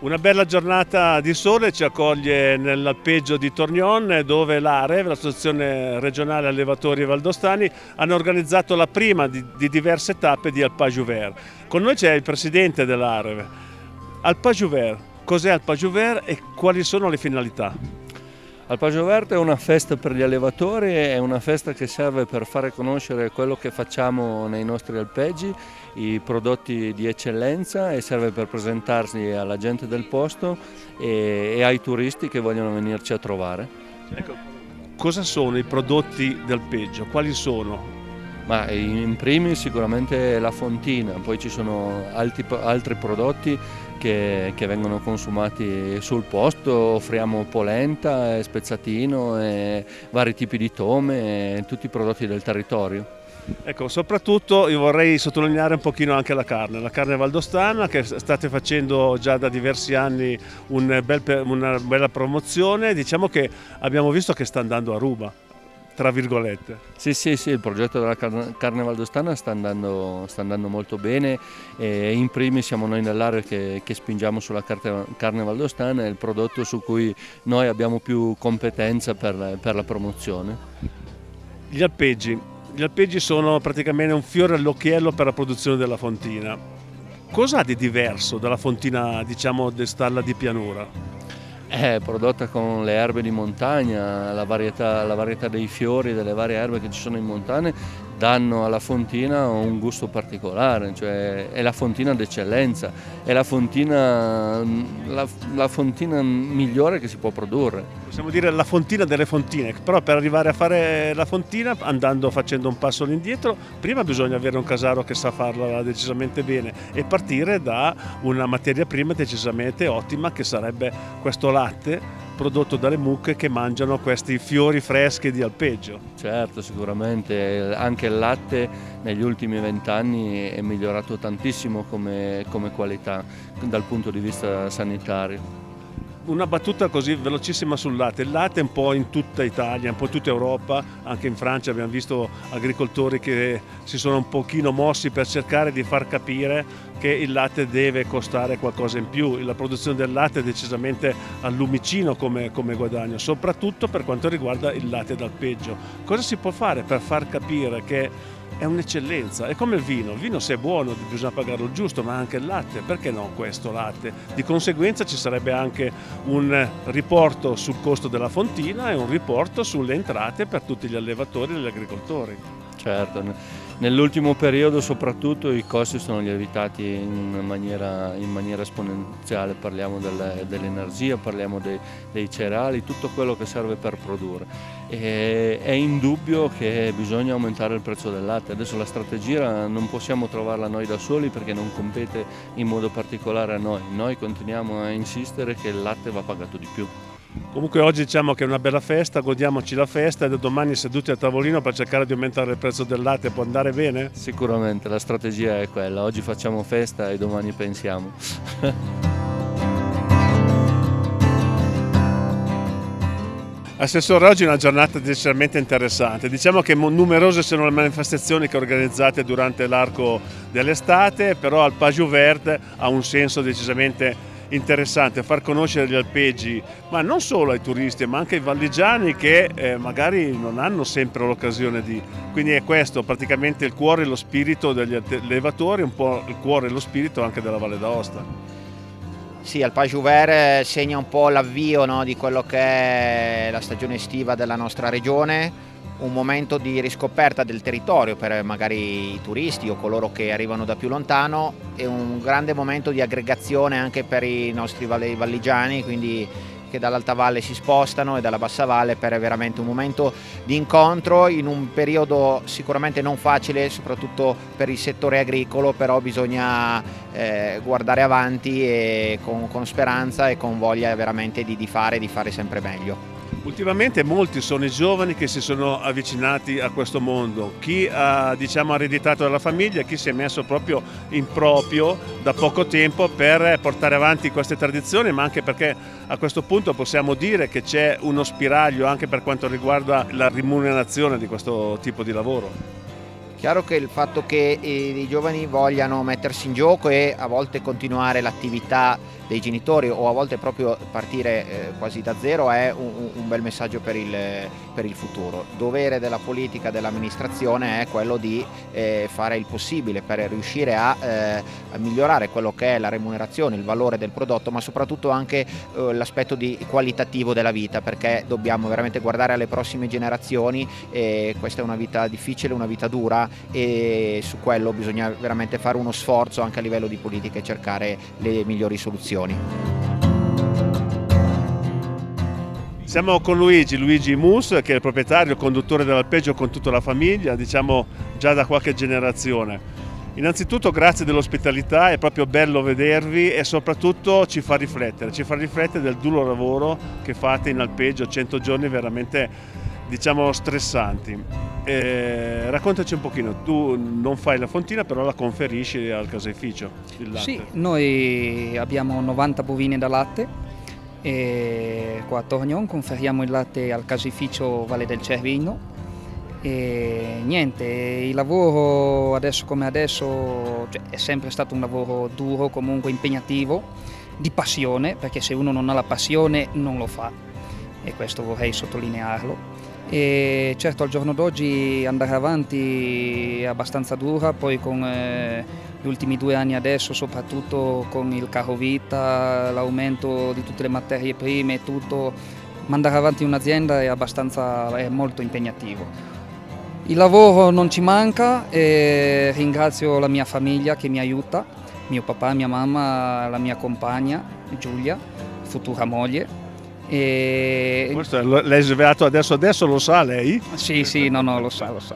Una bella giornata di sole ci accoglie nell'alpeggio di Tornion dove l'ARE, l'Associazione Regionale Allevatori Valdostani, hanno organizzato la prima di, di diverse tappe di Alpage Vert. Con noi c'è il presidente dell'ARE. Alpage Vert, cos'è Alpage Vert e quali sono le finalità? Alpagio Verde è una festa per gli allevatori, è una festa che serve per fare conoscere quello che facciamo nei nostri alpeggi, i prodotti di eccellenza e serve per presentarsi alla gente del posto e, e ai turisti che vogliono venirci a trovare. Ecco, cosa sono i prodotti del peggio? Quali sono? Ma in primis sicuramente la fontina, poi ci sono altri, altri prodotti che, che, vengono consumati sul posto, offriamo polenta, spezzatino, e vari tipi di tome, e tutti i prodotti del territorio. Ecco, soprattutto io vorrei sottolineare un pochino anche la carne, la carne valdostana che state facendo già da diversi anni un bel, una bella promozione, diciamo che abbiamo visto che sta andando a ruba tra virgolette. Sì, sì, sì, il progetto della carne valdostana sta andando, sta andando molto bene e in primis siamo noi nell'area che, che, spingiamo sulla carne valdostana, è il prodotto su cui noi abbiamo più competenza per, per la promozione. Gli alpeggi. Gli alpeggi sono praticamente un fiore all'occhiello per la produzione della fontina. Cosa ha di diverso dalla fontina, diciamo, di stalla di pianura? È prodotta con le erbe di montagna, la varietà, la varietà dei fiori, delle varie erbe che ci sono in montagna danno alla fontina un gusto particolare, cioè è la fontina d'eccellenza, è la fontina, la, la fontina, migliore che si può produrre. Possiamo dire la fontina delle fontine, però per arrivare a fare la fontina andando facendo un passo all'indietro, prima bisogna avere un casaro che sa farla decisamente bene e partire da una materia prima decisamente ottima che sarebbe questo latte prodotto dalle mucche che mangiano questi fiori freschi di alpeggio. Certo, sicuramente, anche il latte negli ultimi vent'anni è migliorato tantissimo come, come qualità dal punto di vista sanitario una battuta così velocissima sul latte. Il latte è un po' in tutta Italia, un po' in tutta Europa, anche in Francia abbiamo visto agricoltori che si sono un pochino mossi per cercare di far capire che il latte deve costare qualcosa in più. La produzione del latte è decisamente al lumicino come, come guadagno, soprattutto per quanto riguarda il latte d'alpeggio. Cosa si può fare per far capire che è un'eccellenza, è come il vino, il vino se è buono bisogna pagarlo giusto, ma anche il latte, perché no questo latte? Di conseguenza ci sarebbe anche un riporto sul costo della fontina e un riporto sulle entrate per tutti gli allevatori e gli agricoltori. Certo, nell'ultimo periodo soprattutto i costi sono lievitati in maniera, in maniera esponenziale, parliamo delle, dell'energia, parliamo dei, dei, cereali, tutto quello che serve per produrre. E è indubbio che bisogna aumentare il prezzo del latte, adesso la strategia non possiamo trovarla noi da soli perché non compete in modo particolare a noi, noi continuiamo a insistere che il latte va pagato di più. Comunque oggi diciamo che è una bella festa, godiamoci la festa e da domani seduti a tavolino per cercare di aumentare il prezzo del latte può andare bene? Sicuramente, la strategia è quella, oggi facciamo festa e domani pensiamo. Assessore, oggi è una giornata decisamente interessante. Diciamo che numerose sono le manifestazioni che organizzate durante l'arco dell'estate, però al Pagio Verde ha un senso decisamente interessante far conoscere gli alpeggi, ma non solo ai turisti, ma anche ai valligiani che eh, magari non hanno sempre l'occasione di. Quindi è questo praticamente il cuore e lo spirito degli allevatori, un po' il cuore e lo spirito anche della Valle d'Aosta. Sì, Alpage Uver segna un po' l'avvio no, di quello che è la stagione estiva della nostra regione un momento di riscoperta del territorio per magari i turisti o coloro che arrivano da più lontano e un grande momento di aggregazione anche per i nostri valligiani, quindi che dall'Alta Valle si spostano e dalla Bassa Valle per veramente un momento di incontro in un periodo sicuramente non facile, soprattutto per il settore agricolo, però bisogna eh, guardare avanti con, con, speranza e con voglia veramente di, di fare e di fare sempre meglio. Ultimamente molti sono i giovani che si sono avvicinati a questo mondo, chi ha diciamo, ereditato dalla famiglia, chi si è messo proprio in proprio da poco tempo per portare avanti queste tradizioni, ma anche perché a questo punto possiamo dire che c'è uno spiraglio anche per quanto riguarda la rimunerazione di questo tipo di lavoro. Chiaro che il fatto che i giovani vogliano mettersi in gioco e a volte continuare l'attività dei genitori o a volte proprio partire eh, quasi da zero è un, un bel messaggio per il, per il, futuro. Dovere della politica, dell'amministrazione è quello di eh, fare il possibile per riuscire a, eh, a, migliorare quello che è la remunerazione, il valore del prodotto, ma soprattutto anche eh, l'aspetto qualitativo della vita, perché dobbiamo veramente guardare alle prossime generazioni questa è una vita difficile, una vita dura e su quello bisogna veramente fare uno sforzo anche a livello di politica e cercare le migliori soluzioni Siamo con Luigi, Luigi Mus, che è il proprietario, conduttore dell'alpeggio con tutta la famiglia, diciamo già da qualche generazione. Innanzitutto grazie dell'ospitalità, è proprio bello vedervi e soprattutto ci fa riflettere, ci fa riflettere del duro lavoro che fate in alpeggio, 100 giorni veramente diciamo stressanti. Eh, raccontaci un pochino, tu non fai la fontina però la conferisci al caseificio, il latte. Sì, noi abbiamo 90 bovine da latte e qua a Tornion conferiamo il latte al caseificio Valle del Cervino. E niente, il lavoro adesso come adesso cioè, è sempre stato un lavoro duro, comunque impegnativo, di passione, perché se uno non ha la passione non lo fa. E questo vorrei sottolinearlo. E certo al giorno d'oggi andare avanti è abbastanza dura, poi con eh, gli ultimi due anni adesso, soprattutto con il carro vita, l'aumento di tutte le materie prime e tutto, mandare avanti un'azienda è, abbastanza, è molto impegnativo. Il lavoro non ci manca e ringrazio la mia famiglia che mi aiuta, mio papà, mia mamma, la mia compagna Giulia, futura moglie e... Questo l'hai svelato adesso, adesso lo sa lei? Sì, sì, no, no, lo sa, lo sa.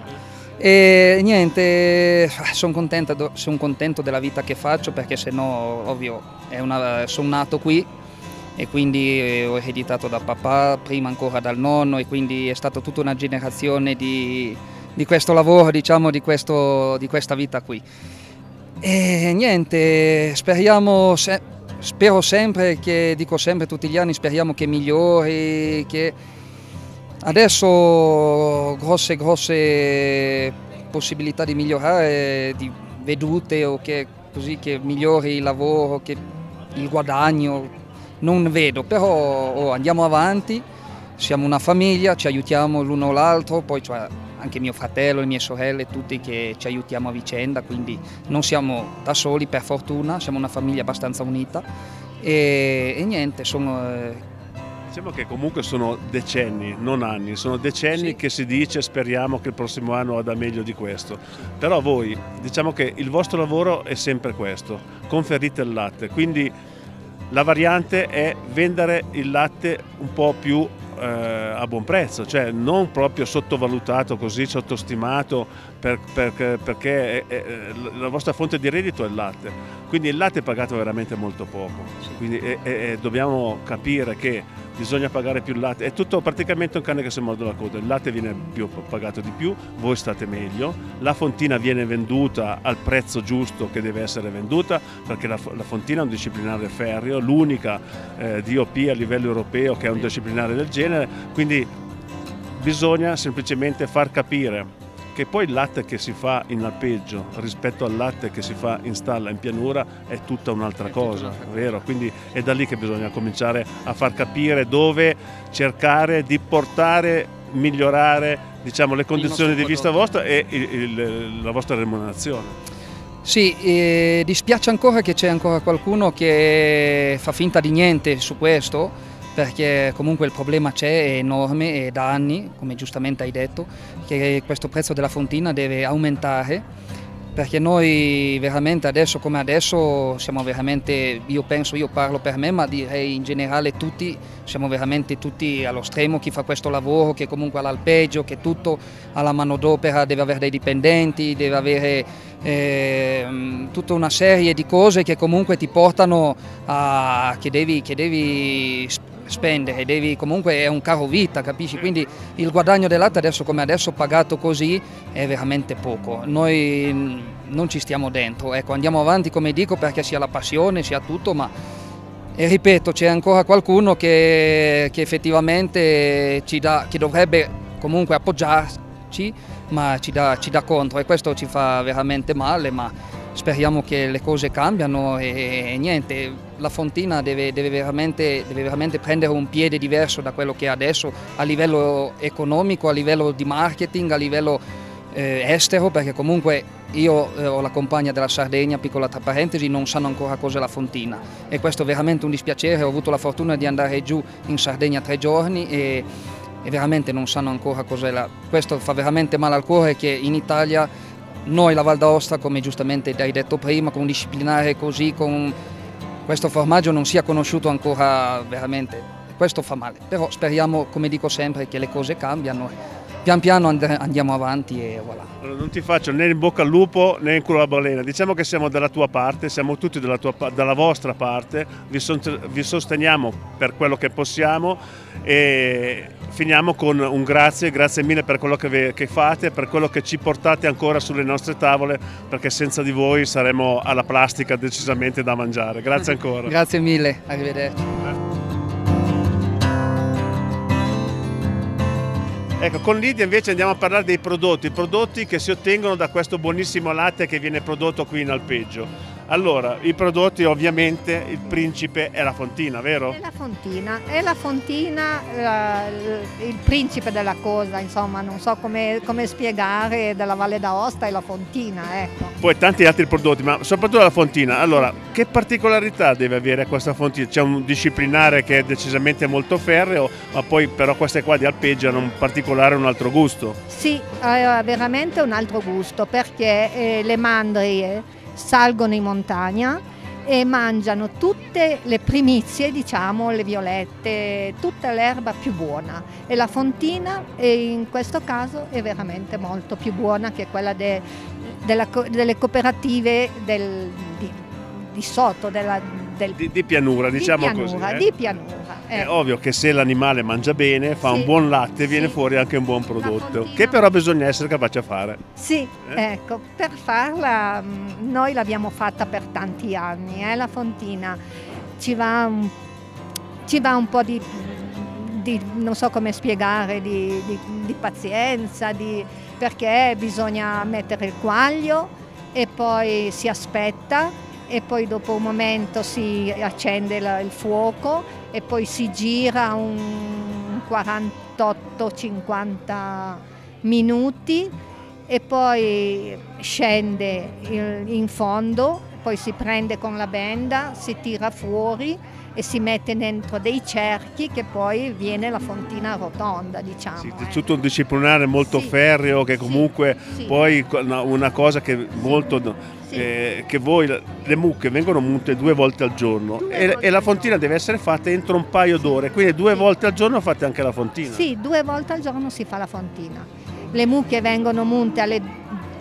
E niente, sono contento, son contento della vita che faccio perché se no, ovvio, sono nato qui e quindi ho ereditato da papà, prima ancora dal nonno e quindi è stata tutta una generazione di, di questo lavoro, diciamo, di, questo, di questa vita qui. E niente, speriamo, se, spero sempre, che dico sempre tutti gli anni, speriamo che migliori, che adesso grosse grosse possibilità di migliorare, di vedute o che così che migliori il lavoro, che il guadagno, non vedo, però oh, andiamo avanti, siamo una famiglia, ci aiutiamo l'uno l'altro, poi cioè, anche mio fratello, le mie sorelle, tutti che ci aiutiamo a vicenda, quindi non siamo da soli per fortuna, siamo una famiglia abbastanza unita. E, e niente, sono... Eh... Diciamo che comunque sono decenni, non anni, sono decenni sì. che si dice speriamo che il prossimo anno vada meglio di questo. Però voi, diciamo che il vostro lavoro è sempre questo, conferite il latte, quindi la variante è vendere il latte un po' più eh, a buon prezzo, cioè non proprio sottovalutato così, sottostimato per, per, perché è, è, la vostra fonte di reddito è il latte, quindi il latte è pagato veramente molto poco, quindi è, dobbiamo capire che bisogna pagare più il latte, è tutto praticamente un cane che si morde la coda, il latte viene più pagato di più, voi state meglio, la fontina viene venduta al prezzo giusto che deve essere venduta perché la, la fontina è un disciplinare ferreo, l'unica eh, DOP a livello europeo che è un disciplinare del genere, quindi bisogna semplicemente far capire che poi il latte che si fa in alpeggio rispetto al latte che si fa in stalla in pianura è tutta un'altra cosa, vero? Quindi è da lì che bisogna cominciare a far capire dove cercare di portare, migliorare diciamo, le condizioni di vista vostra e il, il, la vostra remunerazione. Sì, eh, dispiace ancora che c'è ancora qualcuno che fa finta di niente su questo, perché comunque il problema c'è, è enorme, è da anni, come giustamente hai detto, che questo prezzo della fontina deve aumentare. Perché noi veramente adesso come adesso siamo veramente, io penso, io parlo per me, ma direi in generale tutti, siamo veramente tutti allo stremo, chi fa questo lavoro, che comunque ha l'alpeggio, che tutto ha la manodopera, deve avere dei dipendenti, deve avere eh, tutta una serie di cose che comunque ti portano a, che devi, che devi spendere, devi, comunque è un caro vita, capisci? Quindi il guadagno del latte adesso come adesso pagato così è veramente poco. Noi non ci stiamo dentro, ecco, andiamo avanti come dico perché sia la passione, sia tutto, ma e ripeto, c'è ancora qualcuno che, che effettivamente ci dà, che dovrebbe comunque appoggiarci ma ci dà, ci dà contro e questo ci fa veramente male, ma speriamo che le cose cambiano e, e niente, la Fontina deve, deve, veramente, deve, veramente, prendere un piede diverso da quello che è adesso a livello economico, a livello di marketing, a livello eh, estero, perché comunque io eh, ho la compagna della Sardegna, piccola tra parentesi, non sanno ancora cos'è la Fontina. E questo è veramente un dispiacere, ho avuto la fortuna di andare giù in Sardegna tre giorni e, e veramente non sanno ancora cos'è la... Questo fa veramente male al cuore che in Italia noi la Val d'Aosta, come giustamente hai detto prima, con un disciplinare così, con questo formaggio non sia conosciuto ancora veramente. Questo fa male, però speriamo, come dico sempre, che le cose cambiano. Pian piano andiamo avanti e voilà. Non ti faccio né in bocca al lupo né in culo alla balena, diciamo che siamo dalla tua parte, siamo tutti dalla, tua, dalla vostra parte, vi, son, vi, sosteniamo per quello che possiamo e finiamo con un grazie, grazie mille per quello che, che fate, per quello che ci portate ancora sulle nostre tavole, perché senza di voi saremo alla plastica decisamente da mangiare. Grazie ancora. grazie mille, arrivederci. Ecco, con Lidia invece andiamo a parlare dei prodotti, prodotti che si ottengono da questo buonissimo latte che viene prodotto qui in alpeggio. Allora, i prodotti ovviamente, il principe è la fontina, vero? È la fontina, è la fontina eh, il principe della cosa, insomma, non so come, come, spiegare, della Valle d'Aosta è la fontina, ecco. Poi tanti altri prodotti, ma soprattutto la fontina. Allora, che particolarità deve avere questa fontina? C'è un disciplinare che è decisamente molto ferreo, ma poi però queste qua di alpeggio hanno un particolare, un altro gusto. Sì, ha veramente un altro gusto, perché eh, le mandrie salgono in montagna e mangiano tutte le primizie, diciamo, le violette, tutta l'erba più buona. E la fontina in questo caso è veramente molto più buona che quella de, della, delle cooperative del, di, di, sotto, della, del, di, di, pianura, diciamo di pianura, così. Eh? Di pianura. È ecco. ovvio che se l'animale mangia bene, fa sì, un buon latte, viene sì. fuori anche un buon prodotto, che però bisogna essere capaci a fare. Sì, eh? ecco, per farla mm, noi l'abbiamo fatta per tanti anni, eh, la fontina ci va un, ci va un po' di, di, non so come spiegare, di, di, di pazienza, perché bisogna mettere il quaglio e poi si aspetta e poi dopo un momento si accende il fuoco e poi si gira un 48-50 minuti e poi scende in fondo, poi si prende con la benda, si tira fuori e si mette dentro dei cerchi che poi viene la fontina rotonda, diciamo. Sì, è tutto un disciplinare molto sì, ferreo che comunque sì, poi una cosa che molto eh, che voi le mucche vengono munte due volte al giorno. E, volte e, la fontina deve essere fatta entro un paio d'ore, quindi due volte al giorno fate anche la fontina. Sì, due volte al giorno si fa la fontina. Le mucche vengono munte alle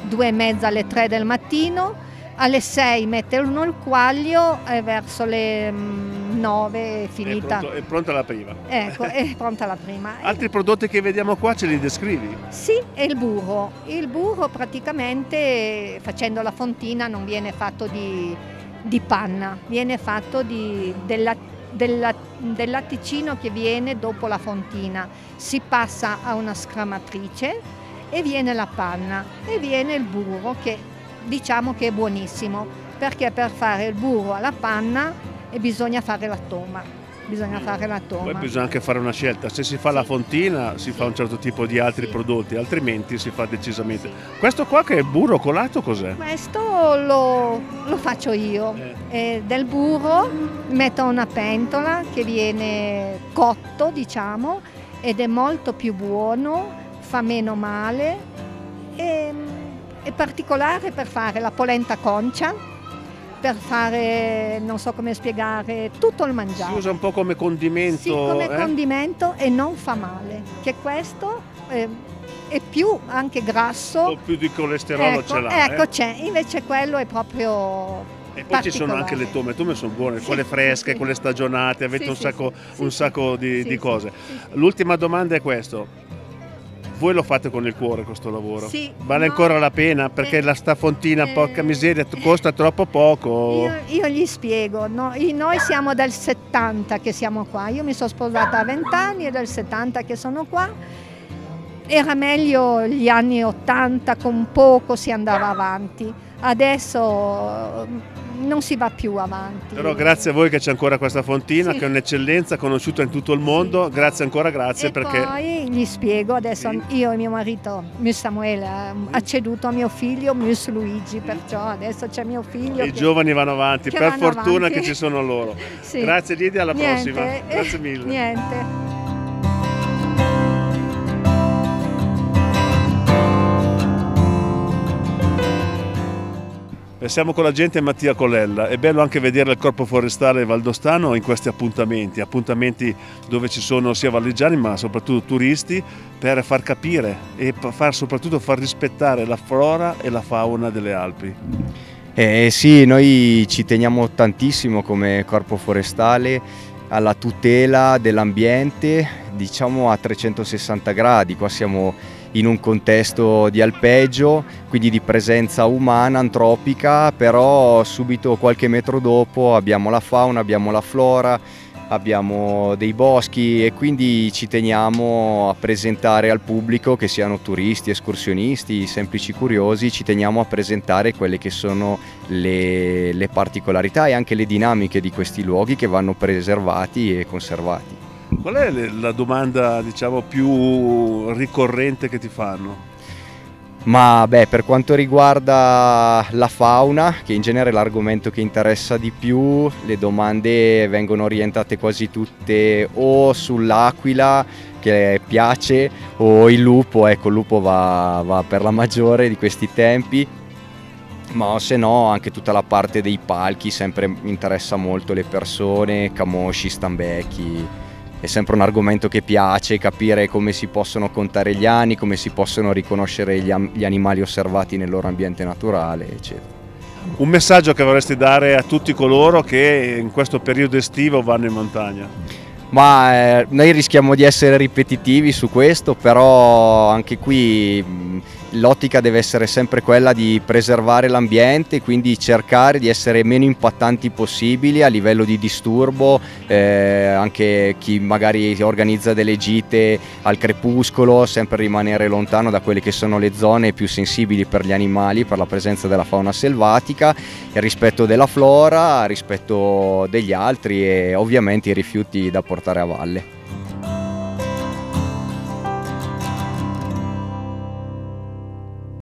due e mezza, alle tre del mattino, alle 6 mettono il quaglio e verso le 9 mm, è finita. È, pronto, è pronta la prima. Ecco, è pronta la prima. Altri prodotti che vediamo qua ce li descrivi? Sì, è il burro. Il burro praticamente facendo la fontina non viene fatto di, di panna, viene fatto di, della, della, del latticino che viene dopo la fontina. Si passa a una scramatrice e viene la panna e viene il burro che diciamo che è buonissimo perché per fare il burro alla panna bisogna fare la toma. Bisogna fare la toma. Poi bisogna anche fare una scelta, se si fa la fontina si fa un certo tipo di altri prodotti, altrimenti si fa decisamente. Questo qua che è burro colato cos'è? Questo lo, lo faccio io. Eh. del burro metto una pentola che viene cotto, diciamo, ed è molto più buono, fa meno male. E, è particolare per fare la polenta concia, per fare, non so come spiegare, tutto il mangiare. Si usa un po' come condimento. Sì, come eh? condimento e non fa male, che questo eh, è più anche grasso. Un po' più di colesterolo ecco, ce l'ha. Ecco eh? c'è, invece quello è proprio... E poi ci sono anche le tome, le tome sono buone, sì, quelle fresche, sì, quelle stagionate, avete sì, un sacco, un sacco di, di cose. L'ultima domanda è questo, voi lo fate con il cuore questo lavoro? Sì. Vale no, ancora la pena? Perché eh, la stafontina, eh, porca miseria, costa troppo poco. Io, io gli spiego, no? noi siamo del 70 che siamo qua, io mi sono sposata a 20 anni e del 70 che sono qua era meglio gli anni 80, con poco si andava avanti. Adesso non si va più avanti. Però grazie a voi che c'è ancora questa fontina, sì. che è un'eccellenza conosciuta in tutto il mondo, sì. grazie ancora, grazie e perché... poi gli spiego, adesso sì. io e mio marito, Mus Samuele, ha ceduto a mio figlio Mus Luigi, perciò adesso c'è mio figlio. I che, giovani vanno avanti, per fortuna avanti. che ci sono loro. Grazie Lidia, alla Niente. prossima. Grazie mille. Niente. Siamo con l'agente Mattia Colella, è bello anche vedere il corpo forestale valdostano in questi appuntamenti, appuntamenti dove ci sono sia valligiani ma soprattutto turisti per far capire e far, soprattutto far rispettare la flora e la fauna delle Alpi. Eh, sì, noi ci teniamo tantissimo come corpo forestale alla tutela dell'ambiente, diciamo a 360 gradi, qua siamo in un contesto di alpeggio, quindi di presenza umana, antropica, però subito qualche metro dopo abbiamo la fauna, abbiamo la flora, abbiamo dei boschi e quindi ci teniamo a presentare al pubblico, che siano turisti, escursionisti, semplici curiosi, ci teniamo a presentare quelle che sono le, le particolarità e anche le dinamiche di questi luoghi che vanno preservati e conservati. Qual è la domanda diciamo, più ricorrente che ti fanno? Ma beh, per quanto riguarda la fauna, che in genere è l'argomento che interessa di più, le domande vengono orientate quasi tutte o sull'aquila che piace o il lupo, ecco il lupo va, va per la maggiore di questi tempi, ma se no anche tutta la parte dei palchi sempre interessa molto le persone, camosci, stambecchi è sempre un argomento che piace, capire come si possono contare gli anni, come si possono riconoscere gli, gli animali osservati nel loro ambiente naturale, eccetera. Un messaggio che vorresti dare a tutti coloro che in questo periodo estivo vanno in montagna? Ma eh, noi rischiamo di essere ripetitivi su questo, però anche qui l'ottica deve essere sempre quella di preservare l'ambiente, quindi cercare di essere meno impattanti possibili a livello di disturbo, eh, anche chi magari organizza delle gite al crepuscolo, sempre rimanere lontano da quelle che sono le zone più sensibili per gli animali, per la presenza della fauna selvatica, il rispetto della flora, rispetto degli altri e ovviamente i rifiuti da portare a valle.